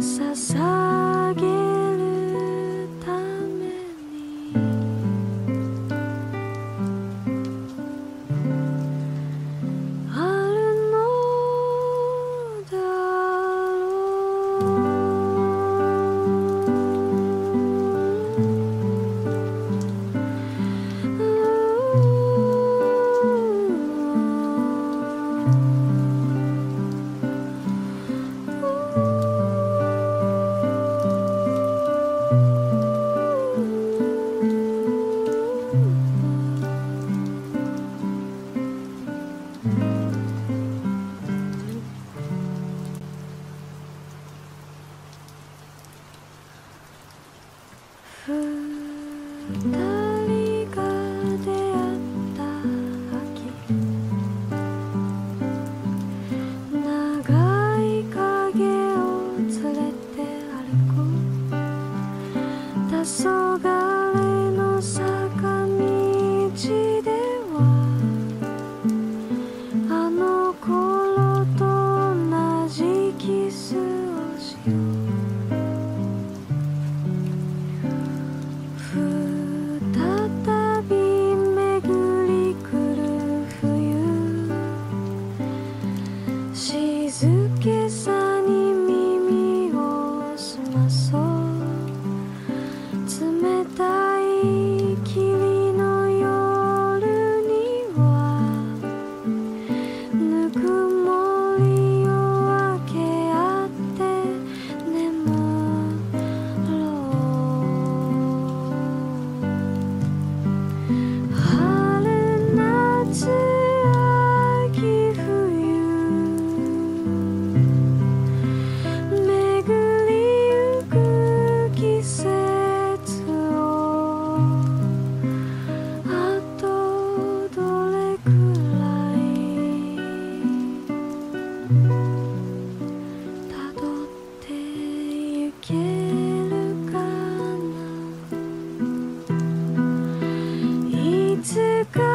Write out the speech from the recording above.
捧 Mm-hmm. 此刻